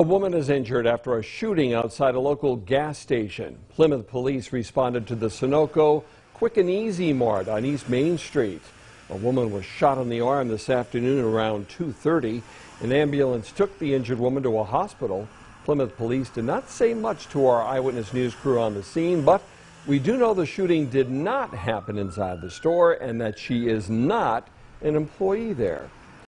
A woman is injured after a shooting outside a local gas station. Plymouth police responded to the Sunoco Quick and Easy Mart on East Main Street. A woman was shot in the arm this afternoon around 2.30. An ambulance took the injured woman to a hospital. Plymouth police did not say much to our Eyewitness News crew on the scene, but we do know the shooting did not happen inside the store and that she is not an employee there.